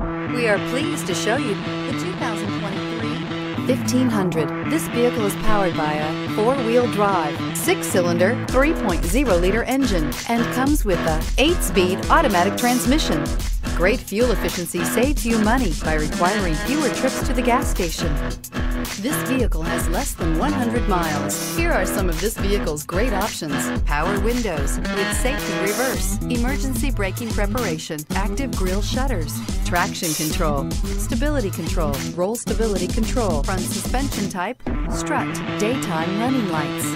We are pleased to show you the 2023 1500. This vehicle is powered by a four-wheel drive, six-cylinder, 3.0-liter engine and comes with a eight-speed automatic transmission. Great fuel efficiency saves you money by requiring fewer trips to the gas station. This vehicle has less than 100 miles. Here are some of this vehicle's great options. Power windows with safety reverse, emergency braking preparation, active grille shutters, traction control, stability control, roll stability control, front suspension type, strut, daytime running lights,